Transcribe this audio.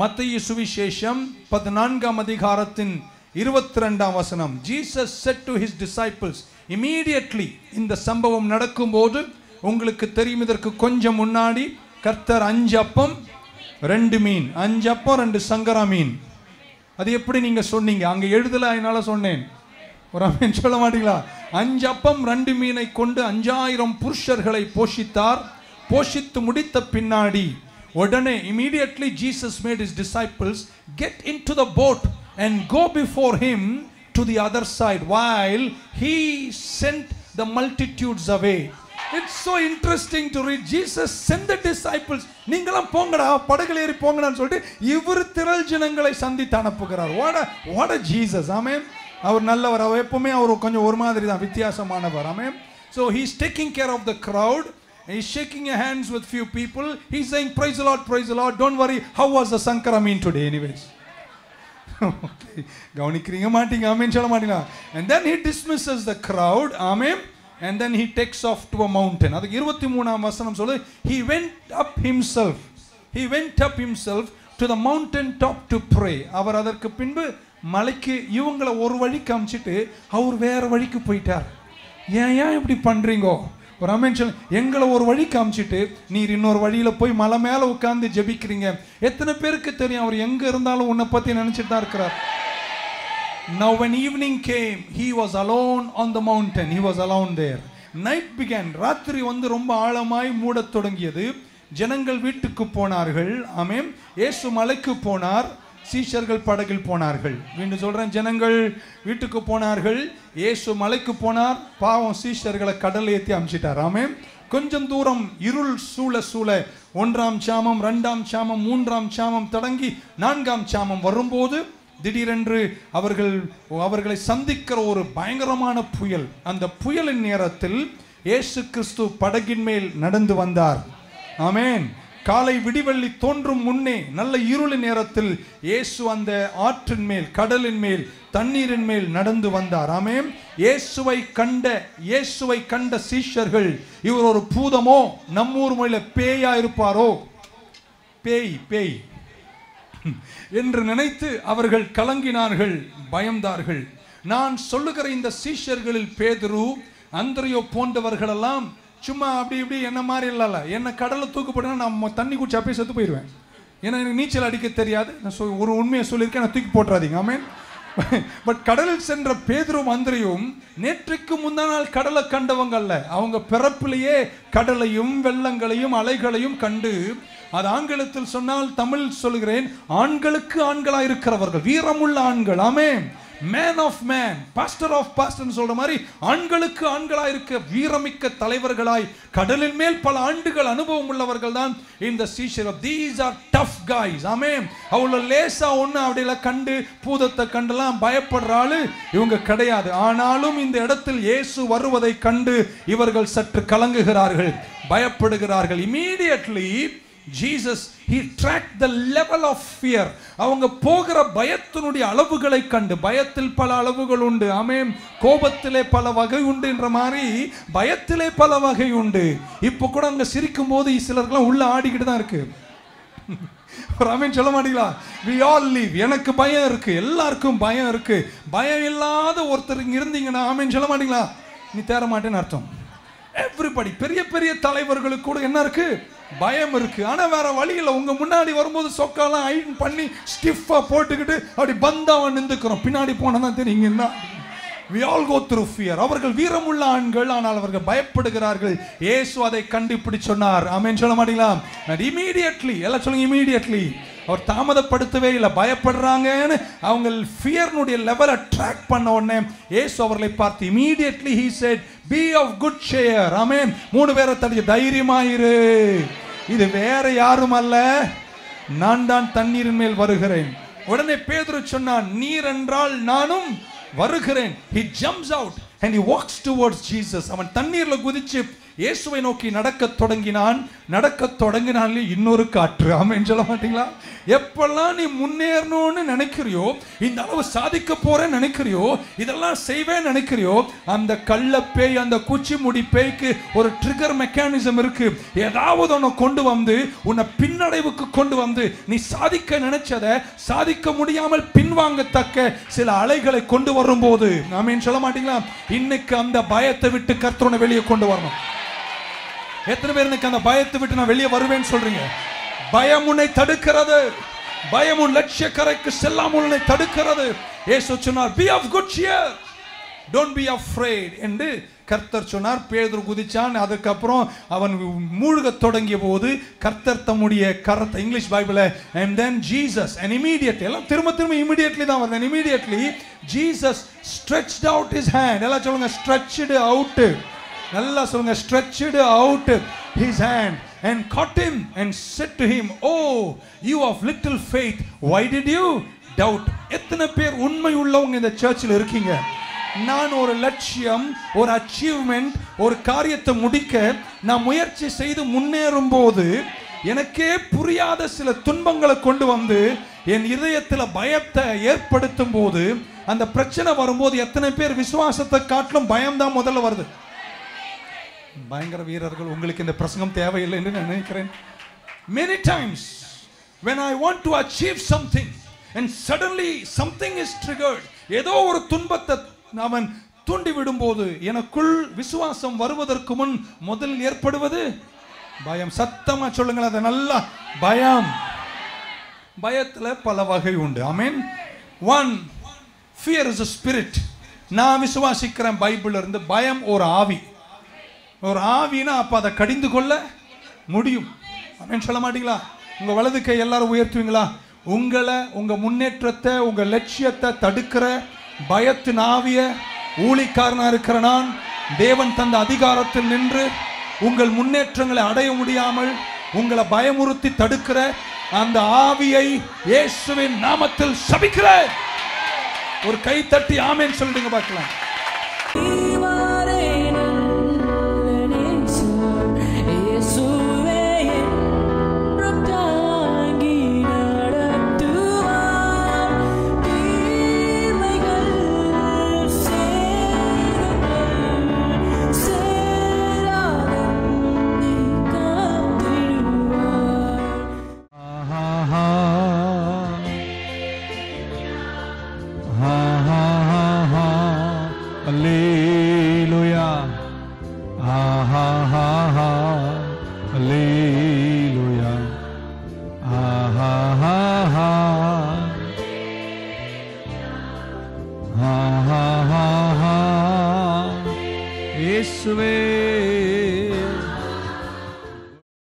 மத்திய சுவிசேஷம் பதினான்காம் அதிகாரத்தின் இருபத்தி ரெண்டாம் வசனம். Jesus said to his disciples immediately இந்த சம்பவம் நடக்கும்போது உங்களுக்கு தெரியும் இதற்கு கொஞ்சம் முன்னாடி கர்த்தர் அஞ்சு அப்பம் ரெண்டு மீன். அஞ்சு அப்பம் ரெண்டு சங்கரா மீன். அது எப்படி நீங்கள் சொன்னீங்க? அங்கே எழுதல அதனால சொன்னேன். ஒரு அமீன் சொல்ல மாட்டீங்களா? அஞ்சு அப்பம் ரெண்டு மீனை கொண்டு அஞ்சாயிரம் புருஷர்களை போஷித்தார். போஷித்து முடித்த பின்னாடி உடனே immediately Jesus made his disciples get into the boat and go before him to the other side while he sent the multitudes away It's so interesting to read. Jesus sent the disciples. நீங்களாம் போங்கடா படகுல ஏறி போங்கடான்னு சொல்லிட்டு இவர் திரள் ஜனங்களை சந்தித்து அனுப்புகிறார் வாட வாட ஜீசஸ் ஆமென் அவர் நல்லவர் அவர் எப்பவுமே அவர் கொஞ்சம் ஒரு மாதிரி தான் வித்தியாசமானவர் amen so he's taking care of the crowd He's shaking your hands with few people. He's saying, Praise the Lord, praise the Lord. Don't worry. How was the Sankara mean today, anyways? Okay. கவனிக்கிறீங்க மாட்டீங்க ஆமேன் சொல்ல மாட்டீங்களா and then he dismisses the crowd amen and then he takes off to a mountain அதுக்கு இருபத்தி மூணாம் வசனம் சொல்லு he went up himself he went up himself to the mountain top to pray அவர் அதற்கு பின்பு மலைக்கு இவங்களை ஒரு வழி காமிச்சிட்டு அவர் வேற வழிக்கு போயிட்டார் ஏன் ஏன் இப்படி பண்றீங்கோ ஒரு அமேன் எங்களை ஒரு வழி காமிச்சிட்டு நீர் இன்னொரு வழியில் போய் மலை மேலே உட்காந்து ஜெபிக்கிறீங்க. எத்தனை பேருக்கு தெரியும் அவர் எங்கே இருந்தாலும் உன்னை பற்றி நினச்சிட்டு தான் இருக்கிறார். Now when evening came, he was alone on the mountain. He was alone there. Night began. ராத்திரி வந்து ரொம்ப ஆழமாய் மூடத் தொடங்கியது. ஜனங்கள் வீட்டுக்கு போனார்கள். ஆமென் இயேசு மலைக்கு போனார். சீஷர்கள் படகில் போனார்கள். மீண்டும் சொல்கிறேன் ஜனங்கள் வீட்டுக்கு போனார்கள். இயேசு மலைக்கு போனார். பாவம் சீஷர்களை கடல் ஏற்றி அமிச்சிட்டார். ஆமே கொஞ்சம் தூரம் இருள் சூழ சூழ ஒன்றாம் சாமம் ரெண்டாம் சாமம் மூன்றாம் சாமம் தொடங்கி நான்காம் சாமம் வரும்போது திடீரென்று அவர்கள் அவர்களை சந்திக்கிற ஒரு பயங்கரமான புயல் அந்த புயலின் நேரத்தில் இயேசு கிறிஸ்து படகின் மேல் நடந்து வந்தார். ஆமேன். காலை விடிவெள்ளி தோன்றும் முன்னே நல்ல இருளின் நேரத்தில் இயேசு அந்த ஆற்றின் மேல் கடலின் மேல் தண்ணீரின் மேல் நடந்து வந்தார். ஆமே இயேசுவை கண்ட இயேசுவை கண்ட சீஷர்கள் இவர் ஒரு பூதமோ? நம்மூர் மொழியில பேயா இருப்பாரோ? பேய் பேய். என்று நினைத்து அவர்கள் கலங்கினார்கள் பயந்தார்கள். நான் சொல்லுகிற இந்த சீஷர்களில் பேதுரு அந்திரையோ போன்றவர்களெல்லாம் சும்மா அப்படி இப்படி என்ன மாதிரி இல்லைல்ல என்ன கடலை தூக்கு நான் தண்ணி குடிச்சு அப்படியே செத்து போயிடுவேன் ஏன்னா எனக்கு நீச்சல் அடிக்க தெரியாது. நான் சொ- ஒரு உண்மையை சொல்லியிருக்கேன் நான் தூக்கி போட்டுறாதீங்க. ஆமேன். பட் கடலில் சென்ற பேதுரும் அந்திரையும் நேற்றுக்கு முந்தா நாள் கடலை கண்டவங்கல்ல அவங்க பிறப்பிலேயே கடலையும் வெள்ளங்களையும் அலைகளையும் கண்டு அது ஆங்கிலத்தில் சொன்னால் தமிழ் சொல்கிறேன் ஆண்களுக்கு ஆண்களாக இருக்கிறவர்கள் வீரமுள்ள ஆண்கள். ஆமே man of man pastor of பாஸ்டர்னு சொல்ற மாதிரி ஆண்களுக்கு ஆண்களாய் இருக்க வீரமிக்க தலைவர்களாய் கடலின் மேல் பல ஆண்டுகள் அனுபவம் உள்ளவர்கள் தான் இந்த சீஷர் தீஸ் ஆர் டஃப் காய்ஸ் ஆமே அவ்வளோ லேசா ஒன்று அப்படில கண்டு பூதத்தை கண்டெல்லாம் பயப்படுற ஆளு இவங்க கிடையாது. ஆனாலும் இந்த இடத்தில் இயேசு வருவதை கண்டு இவர்கள் சற்று கலங்குகிறார்கள் பயப்படுகிறார்கள். Immediately Jesus he track the level of fear அவங்க போகிற பயத்தினுடைய அளவுகளை கண்டு. பயத்தில் பல அளவுகள் உண்டு. ஆமென். கோபத்திலே பல வகை உண்டு என்ற மாதிரி பயத்திலே பல வகை உண்டு. இப்போ கூட அங்கே சிரிக்கும் போது சிலருக்குலாம் உள்ள ஆடிக்கிட்டு தான் இருக்கு. ஒரு சொல்ல மாட்டீங்களா? வி ஆல் லீவ் எனக்கு பயம் இருக்கு. எல்லாருக்கும் பயம் இருக்கு. பயம் இல்லாத ஒருத்தர் இங்கே இருந்தீங்கன்னா ஆமென் சொல்ல மாட்டீங்களா? நீ தேர மாட்டேன்னு அர்த்தம். எவ்ரிபடி பெரிய பெரிய தலைவர்களுக்கு கூட என்ன இருக்கு? பயம் இருக்கு. ஆனா வேற வழியில் உங்க முன்னாடி வரும்போது சொக்காலாம் ஐன் பண்ணி ஸ்டிஃபா போட்டுக்கிட்டு அப்படி பந்தாவ நின்றுக்கிறோம் பின்னாடி போனதான் தான் தெரியும் என்ன? We all அவர்கள் வீரமுள்ள ஆண்கள் ஆனால் அவர்கள் பயப்படுகிறார்கள். ஏசு அதை கண்டுபிடி சொன்னார். ஆமென். சொல்ல மாட்டீங்களா? இமீடியட்லி எல்லாம் சொல்லுங்க இமீடியட்லி அவர் தாமதப்படுத்தவே இல்லை. பயப்படுறாங்கன்னு அவங்க ஃபியர்னுடைய லெவலை ட்ராக் பண்ண உடனே ஏசு அவர்களை பார்த்து immediately he said be of good cheer amen. மூணு பேரை தடிச்சு தைரியமாயிரு. இது வேற யாரும் அல்ல. நான் தான் தண்ணீரின் மேல் வருகிறேன். உடனே பேதுரு சொன்னான் நீர் என்றால் நானும் வருகிறேன். He jumps out and he walks towards Jesus அவன் தண்ணீர்ல குதிச்சு இயேசுவை நோக்கி நடக்கத் தொடங்கினான். நடக்க தொடங்கினாலே இன்னொரு காற்று. ஆமென். சொல்ல மாட்டீங்களா? எப்பெல்லாம் நீ முன்னேறணும்னு நினைக்கிறியோ இந்த அளவு சாதிக்க போறேன்னு நினைக்கிறியோ இதெல்லாம் செய்வேன் நினைக்கிறியோ அந்த கள்ள பேய் அந்த குச்சி முடி பேய்க்கு ஒரு ட்ரிகர் மெக்கானிசம் இருக்கு. ஏதாவது ஒன்று கொண்டு வந்து உன்னை பின்னடைவுக்கு கொண்டு வந்து நீ சாதிக்க நினைச்சதை சாதிக்க முடியாமல் பின்வாங்கத்தக்க சில அலைகளை கொண்டு வரும்போது ஆமென். சொல்ல மாட்டீங்களா? இன்னைக்கு அந்த பயத்தை விட்டு கர்த்தனை வெளியே கொண்டு வரணும். எத்தனை பேர் இன்னைக்கு அந்த பயத்தை விட்டு நான் வெளியே வருவேன்னு சொல்றீங்க? பயம் உன்னை தடுக்கிறது. பயம் உன் லட்சிய கரைக்கு செல்லாமல் உன்னை தடுக்கிறது. ஏசு சொன்னார் be of good cheer don't be afraid என்று கர்த்தர் சொன்னார். பேதர் குதிச்சான். அதுக்கப்புறம் அவன் மூழ்கத் தொடங்கிய போது கர்த்தர் தம்முடைய கரத்தை English Bible and then Jesus and immediately எல்லாம் திரும்ப திரும்ப இமீடியட்லி தான் வருது. Immediately Jesus Jesus out his hand எல்லாம் சொல்லுங்க ஸ்ட்ரெச்சு அவுட்டு நல்லா சொல்லுங்க stretched out his hand and caught him and said to him oh you of little faith why did you doubt? எத்தனை பேர் உண்மை உள்ளவங்க இந்த சர்ச்சில் இருக்கீங்க? நான் ஒரு லட்சியம் ஒரு அச்சீவ்மெண்ட் ஒரு காரியத்தை முடிக்க நான் முயற்சி செய்து முன்னேறும் போது எனக்கே புரியாத சில துன்பங்களை கொண்டு வந்து என் இதயத்தில் பயத்தை ஏற்படுத்தும் போது அந்த பிரச்சனை வரும்போது எத்தனை பேர் விசுவாசத்தை காட்டிலும் பயம்தான் முதல்ல வருது. பயங்கர வீரர்கள் உங்களுக்கு இந்த பிரசங்கம் தேவையில்லை என்று நான் நினைக்கிறேன். Many times when i want to achieve something and suddenly something is triggered ஏதோ ஒரு துன்பத்தை அவன் தூண்டி விடும்போது எனக்குள் விசுவாசம் வருவதற்கு முன் முதலில் ஏற்படுவது? பயம். சத்தமா சொல்லுங்கள் அதை நல்லா பயம். பயத்துல பல வகை உண்டு. I mean one fear is a spirit நான் விசுவாசிக்கிறேன் பைபிள் இருந்து. பயம் ஒரு ஆவி. ஒரு ஆவினா அப்போ அதை கடிந்து கொள்ள முடியும். அப்படின்னு சொல்ல மாட்டீங்களா? உங்கள் வலது கை எல்லாரும் உயர்த்துவீங்களா? உங்களை உங்கள் முன்னேற்றத்தை உங்கள் லட்சியத்தை தடுக்கிற பயத்தின் ஆவிய ஊழிக்காரனாக இருக்கிற நான் தேவன் தந்த அதிகாரத்தில் நின்று உங்கள் முன்னேற்றங்களை அடைய முடியாமல் உங்களை பயமுறுத்தி தடுக்கிற அந்த ஆவியை இயேசுவின் நாமத்தில் சபிக்கிற ஒரு கை தட்டி ஆமேன்னு சொல்லிடுங்க பார்க்கலாம்.